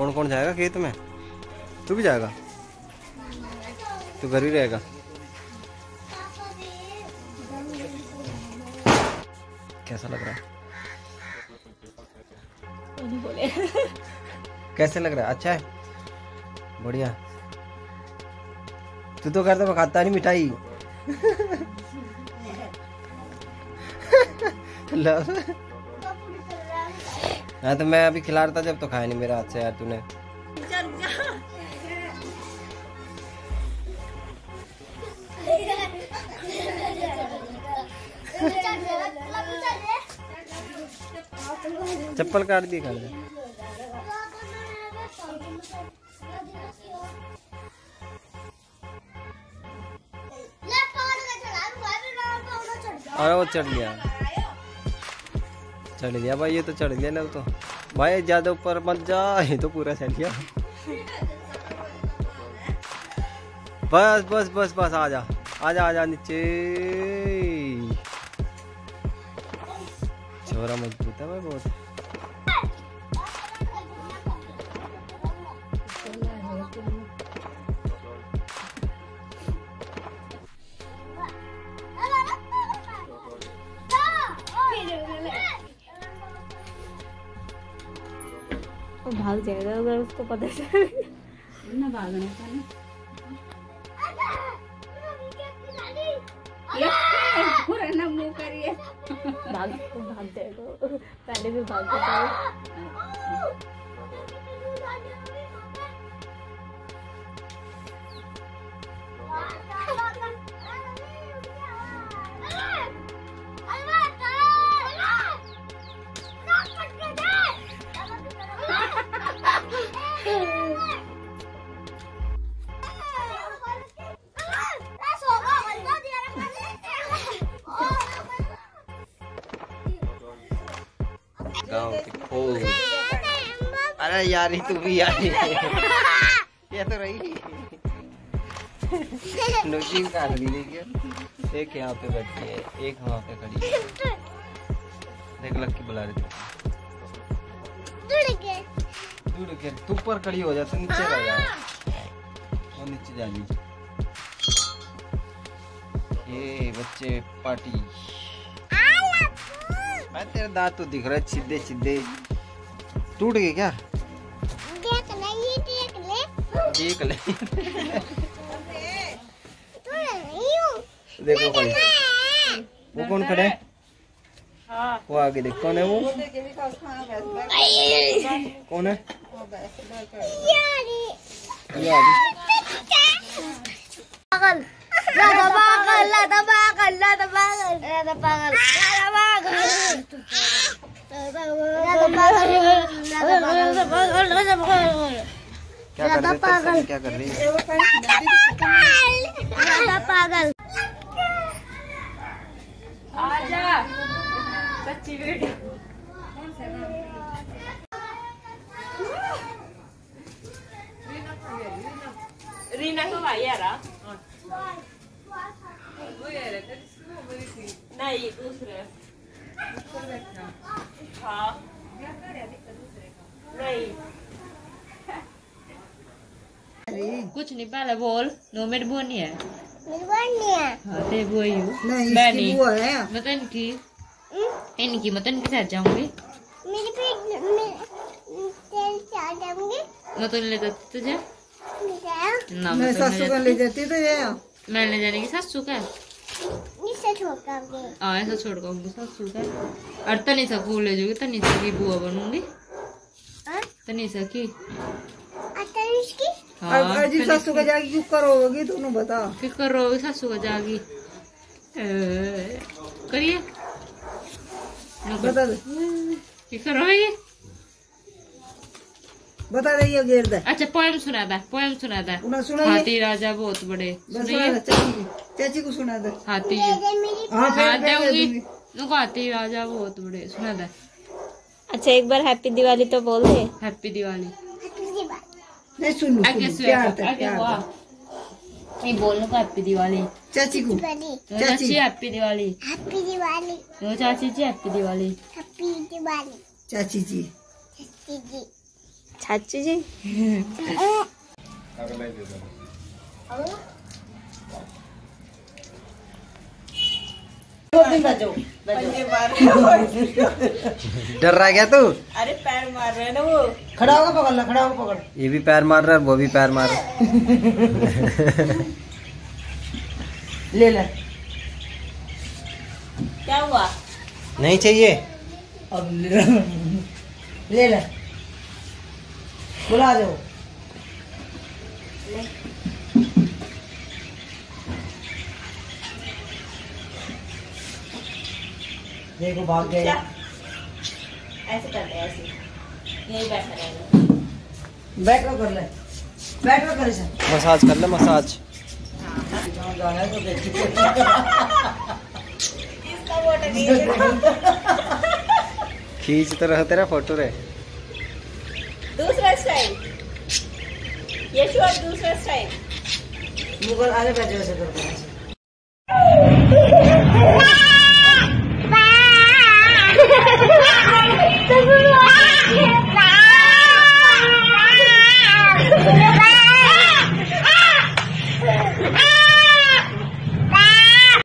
कौन कौन जाएगा खेत में? तू भी जाएगा? तू घर ही रहेगा? कैसा लग रहा है? बोले। कैसे लग रहा है? अच्छा है? बढ़िया। तू तो करता मैं खाता नहीं मिठाई। लो। हाँ तो मैं अभी खिला रहा था, जब तो खाया नहीं मेरे हाथ से यार तूने। चप्पल काट दी ले। अरे वो चढ़ गया। चढ़ गया भाई, ये तो चढ़ गया ना तो। भाई, ज़्यादा ऊपर मत जा, ये तो पूरा चढ़ गया। बस बस बस बस, आ जा आ जा आ जा नीचे। छोरा मज़बूत है भाई, बहुत। भाग जाएगा अगर उसको पता चल। ना भागने का ना। पूरा मुँह करिए भाग भाग जाएगा। पहले भी भाग जाता गाँव की खोज अरे यार ही तू भी यार। ये तो रही। काट दी देखिए। एक यहाँ पे बैठी है एक वहाँ पे खड़ी है। देख लक्की बुला रही थी दूर के तू ऊपर खड़ी हो जा तू नीचे रह जा। और नीचे जा ली ये बच्चे पार्टी। मैं तेरे दांत तो दिख रहे सीधे सीधे टूट गए क्या? देख ले ये देख ले। देख ले। देखो खड़े वो कौन खड़े है? वो आगे देख कौन है वो? कौन है? पागल। पागल पागल पागल। पागल। लादा पागल। क्या कर रही है? क्या है पागल रीना को भाई यार। नहीं दूसरे। हाँ नहीं कुछ नहीं पहले बोल। नो मेरी बुआ नहीं है। मेरी हाँ। तेरी बुआ ही हूँ। नहीं मैं नहीं बुआ है। तो इनकी इनकी मैं तो इनके साथ जाऊँगी। मेरी पेट में जाऊँगी। तो ले जाती तुझे ना मैं सासू का ले जाती तो ये मैं ले जाने की सासू का। हाँ ऐसा छोड़ कर सासू का और तनीसा को ले जाऊँगी तनीसा की बुआ बनूँगी। तनीसा की। अच्छा इसकी हाँ अजीब सासू का जाके क्यों करोगी? दोनों बताओ फिर करो सासू का जागी करिए। ना कर- बता दे। फिर करो ये बता दे ये घेर दे। अच्छा पोएम सुना था पोएम सुना उन्हें सुनाइए हाथी राजा बहुत बड़े। सुना दे चाची को सुना दे। हाथी। हाँ हाँ दे हाथी राजा बहुत बड़े सुना था अच्छा एक बार हैप्पी दिवाली तो बोल दे। हैप्पी दिवाली। नहीं सुन सुन सुना। प्यार प्यार नहीं बोलने को हैप्पी दिवाली। चाची को। चाची। हैप्पी दिवाली। हैप्पी दिवाली। चाची जी हैप्पी दिवाली। हैप्पी दिवाली। चाची जी। चाची जी। चाचू जी डर रहा क्या तू? अरे पैर मार रहे ना वो। खड़ा होकर पकड़ना खड़ा होकर पकड़ ये भी पैर मार रहा है वो भी पैर मार रहा है। ले ले। क्या हुआ? नहीं चाहिए। अब ले ले ले। बुला दो। देखो भाग गए। ऐसे कर ले ऐसे। यही बैठा रहेगा बैठ कर कर ले। बैठ कर कर इसे। मसाज कर ले मसाज। जहाँ जाना है तो खींच तो रहो तेरा फ़ोटो रे दूसरा स्टाइल यशु और दूसरा स्टाइल मुगल आगे बैठे वैसे करते हैं।